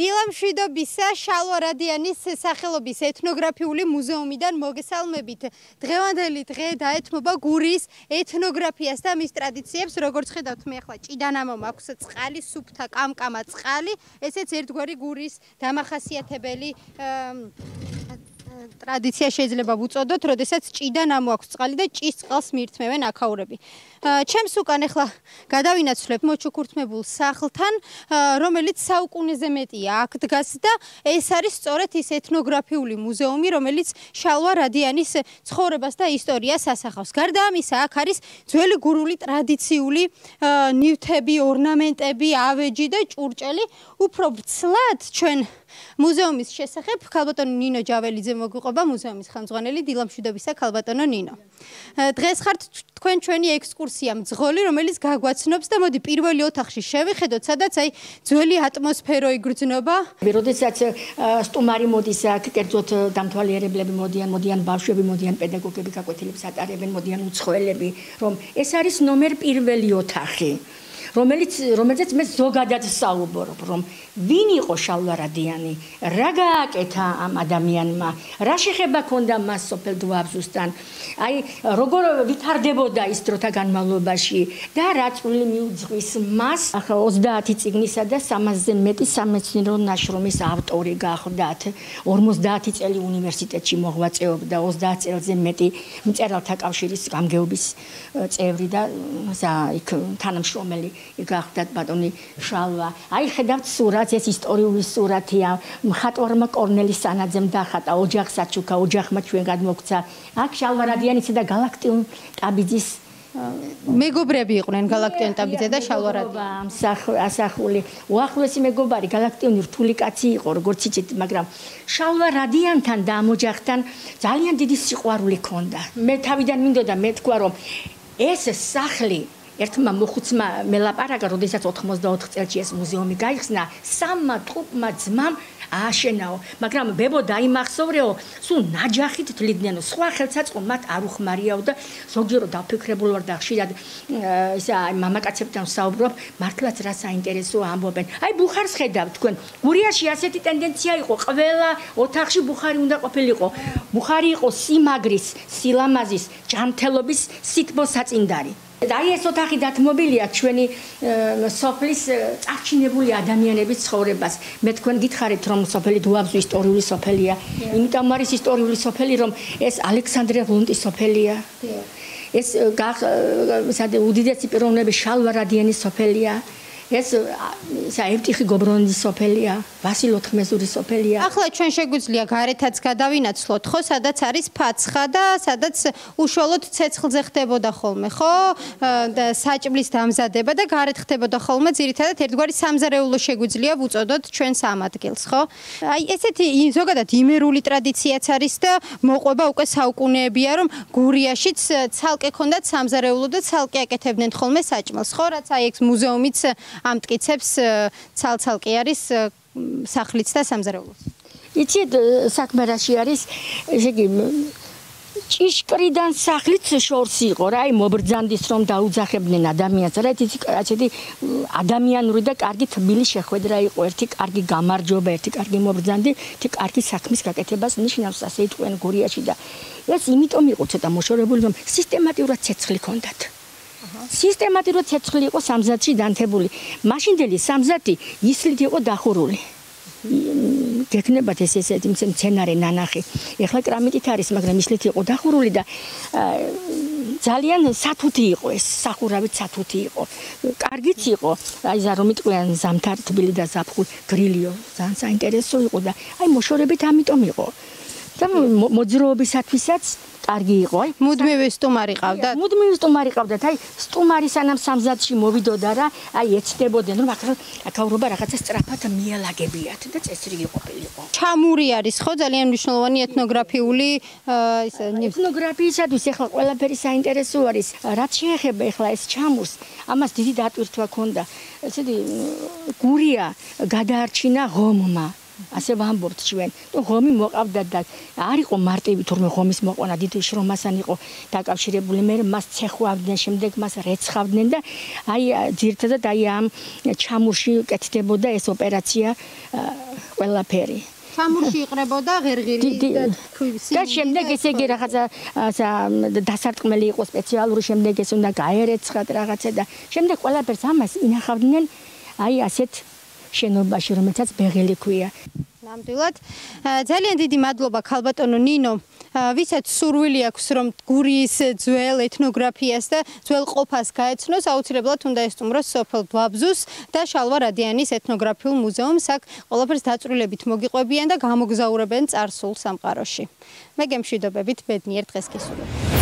დილამშვიდობისა შალვარადიანის სახელობის ეთნოგრაფიული მუზეუმიდან მოგესალმებით. დღევანდელი დღე დაეთმობა გურიის ეთნოგრაფიას და მის ტრადიციებს. როგორც ხედავთ, მე ახლა ჭიდანამო მაქვს წყალი, სუფთა კამკამა წყალი. ესეც ერთგვარი გურიის დამახასიათებელი ტრადიცია შეიძლება ვუწოდოთ, როდესაც ჭიდან ამოაქვს წყალი და ჭის წყალს მირთმევენ აქაურები. ჩემს უკან ახლა გადავინაცვლებ მოჩუქურთმებულ სახლთან, რომელიც საუკუნეზე მეტია აქ დგას და ეს არის სწორედ ის ეთნოგრაფიული მუზეუმი, რომელიც შალვა რადიანის ცხოვრებას და ისტორიას ასახავს. გარდა ამისა, აქ არის ძველი გურული ტრადიციული ნივთები, ორნამენტები, ავეჯი და ჭურჭელი. უფრო ვრცლად ჩვენ მუზეუმის შესახებ ქალბატონი ნინო ჯაველიძე მოგვიყვება მუზეუმის ხელმძღვანელი დილამშვიდობისა ქალბატონო ნინო. დღეს ხართ თქვენ ჩვენი ექსკურსია მძღოლი, რომელიც გაგვაცნობს და მოდი პირველი ოთახში შევიხედოთ, სადაც აი ძველი ატმოსფერო იგრძნობა. როდესაც სტუმარი მოდის აქ, კერძოდ დამთვალიერებლები მოდიან, მოდიან ბავშვები, მოდიან პედაგოგები, გაკვეთილებს ატარებენ, მოდიან უცხოელები, რომ ეს არის ნომერ პირველი ოთახი. რომელიც რომელზეც მე ზოგადად საუბრობ, რომ ვინ იყო შალვარადიანი, რა გააკეთა ამ ადამიანმა, რა შეხება ქონდა მას სოფელ დუაბზუსთან, აი როგორ ვითარდებოდა ის დროთა განმავლობაში და რა წვლილი მიუძღვის მას, ახლა 30 წიგნისა და 300-ზე მეტი სამეცნიერო ნაშრომის ავტორი გახლდათ, 50 წელი უნივერსიტეტში მოღვაწეობდა, 30 წელზე მეტი მწერალთა კავშირის გამგეობის წევრი და იქ თანამშრომელი გახლდათ ბატონი შალვა. აი ხედავთ სურა რაც ეს ისტორიული სურათია. მხატვარმა კორნელი სანაძემ დახატა ოჯახ საჩუკა ოჯახმა ჩვენ გადმოგცა აქ შალვარადიანისა და galaktion ტაბიძის მეგობრები იყვნენ galaktion ტაბიძე და შალვარადი ამ ასახული. უახლოესი მეგობარი galaktionი რთული კაცი იყო როგორც იცით მაგრამ შალვარადიანთან და ამ ოჯახთან ძალიან დიდი სიყვარული ჰქონდა. მე თავიდან მინდოდა მე თქვა რომ ეს სახლი ერთმა მოხუცმა მელაპარაკა, როდესაც 84 წელს ეს მუზეუმი გაიხსნა, სამმა თუპმა ძმამ ააშენაო, მაგრამ ბებო დაიმახსოვრეო, სულ ნაჯახით თლიდნენო, სხვა ხელსაწყო მათ არ უხმარიაო და ზოგიერო დაფიქრებული ვარ და ხშირად ისა მამაკაცებთან საუბრობ, მართლაც რა საინტერესოა ამბობენ. აი ბუხარს ხედავ თქვენ, გურიაში ასეთი ტენდენცია იყო, ყველა ოთახში ბუხარი უნდა ყოფილიყო. ბუხარი იყო სიმაგრის, სილამაზის, ჯანმრთელობის სითბოსაწინდარი. აი ეს ოთახი დათმობილია ჩვენი სოფლის წარჩინებული ადამიანების ცხოვრებას. მე თქვენ გითხარით რომ სოფელი დუაბზუ ისტორიული სოფელია. იმიტომ არის ისტორიული სოფელი რომ ეს ალექსანდრე ვუნტის სოფელია. ეს საერთოდ უდიდესი პიროვნების შალვა რადიანის სოფელია. ეს საერთიხი გობრონდის სოფელია, ვასილ ოთხმეზურის სოფელია. ახლა ჩვენ შეგვიძლია გარეთაც გადავინაცვლოთ, ხო, სადაც არის ფაცხა და სადაც უშუალოდ ცეცხლზე ხდებოდა ხოლმე, ხო? და საჭმლის დამზადება და გარეთ ხდებოდა ხოლმე, ძირითადად ერთგვარი სამზარეულო შეგვიძლია ვუწოდოთ ჩვენ სამადგილს, ხო? აი ესეთი ზოგადად იმერული ტრადიციაც არის და მოყვება უკვე საუკუნეებია, რომ გურიაშიც ცალკე ქონდათ სამზარეულო და ცალკე აკეთებდნენ ხოლმე საჭმელს, ხო? რაც აი ეს მუზეუმიც ამ ტკიცებს ცალ-ცალკე არის სახლიც და სამზარეულო. იცით საქმე რაში არის? ესე იგი ჭიშკრიდან სახლიც შორს იყო რა, აი მობრძანდის რომ დაუძახებდნენ ადამიანს, რა იცი, ასეთი ადამიანური და კარგი თბილი შეხვედრა იყო, ერთი კარგი გამარჯობა, ერთი კარგი მობრძანდი, ერთი კარგი საქმის გაკეთებას ნიშნავს, ასე იტყვენ გურიაში და ეს იმიტომ იყო ცოტა მოშორებული, რომ სისტემატურად ცეცხლი ჰქონდათ. სისტემატურად ცეცხლი იყო სამზადში დანთებული. მაშინდელი სამზადი ისლით იყო დახურული. გეკნებათ ეს ესეთი მცენარე ნანახი. ეხლა კრამიტით არის, მაგრამ ისლით იყო დახურული და ძალიან სათუთი იყო ეს, სახურავით სათუთი იყო. კარგიც იყო. აი ზა რომ იტყვიან ზამთარ თბილი და ზაფხულ გრილიო, ძალიან საინტერესო იყო და აი მოშორებით ამიტომ იყო. და მოძრაობისათვისაც კარგი იყო, მუდმივი სტუმარი ყავდათ? მუდმივი სტუმარი ყავდათ. აი, სტუმარი სანამ სამზადში მოვიდოდა რა, აი ეცდებოდნენ, რომ აქ აქაურობა რაღაცა სწრაფად მიალაგებიათ და წესრიგი ყოფილიყო. ჩამური არის ხო ძალიან მნიშვნელოვანი ეთნოგრაფიული ის ეთნოგრაფიისათვის ახლა ყველაფერი საინტერესო არის. რაც შეეხება ახლა ეს ჩამურს, ამას დიდი დატვირთვა ქონდა. ესეთი გურია გადაარჩინა ღომმა. ასე ვამბობთ ჩვენ. ნუ ღომი მოყავდა და არ იყო მარტივი თურმე ღომის მოყვანა დიდ შრომასთან იყო დაკავშირებული. მე მას ცეხვავდნენ, შემდეგ მას რეცხავდნენ და აი ძირთადად აი ამ ჩამურში კეთდებოდა ეს ოპერაცია ყველაფერი. ჩამურში იყრებოდა ღერღილი და ქვისი და შემდეგ ესე იგი რაღაცა დასარტყმელი იყო სპეციალური შემდეგ ეს უნდა გაერეცხათ რაღაცა და შემდეგ ყველაფერს ამას ინახავდნენ აი ასეთ შენობაში რომელსაც ბეღელი ქვია. ნამდვილად. ძალიან დიდი მადლობა ქალბატონო ნინო. ვისაც სურვილი აქვს რომ გურიის ძველ ეთნოგრაფიას და ძველ ყოფას გაეცნოს. აუცილებლად უნდა ესტუმროს სოფელ ბაბზუს და შალვა რადიანის ეთნოგრაფიულ მუზეუმს. აქ ყველაფერს დაწვრილებით მოგიყვებიან და გამოგზაურებენ წარსულ სამყაროში. მე გემშვიდობებით ბედნიერ დღეს გესურვებ